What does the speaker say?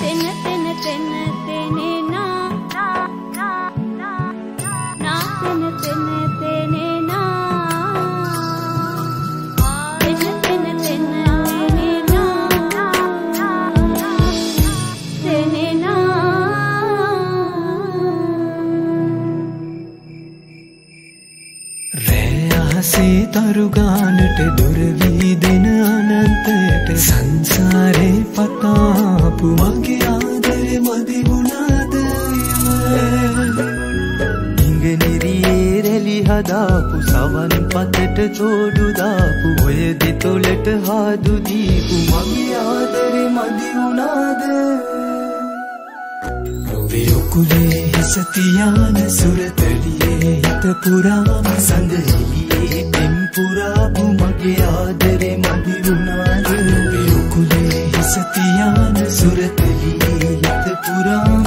තෙන තෙන තෙන තෙනේ නා නා තෙන තෙන තෙනේ නා. තෙන තෙන තෙන තෙනේ නා තෙනේ නා. රෑ අහසේ තරුගානට දොරවී දෙන අනන්තයට සංසාරේ පතාපු මගේ ආදරෙ මදි වුණාද? ඉංගනිරියේ රැලි හදාපු සවන් පතට තෝඩු දාපු ඔය දෙතොලට හාදු දීපු මගේ ආදරෙ මදි වුණාද? ඔබේ ඔකුලේ හිස තියාන සුරතලියේ හිත පුරාම සඳ එළියේ පෙම් පුරාපු මගේ ආදරේ सतियान सुरत लीलत पुराण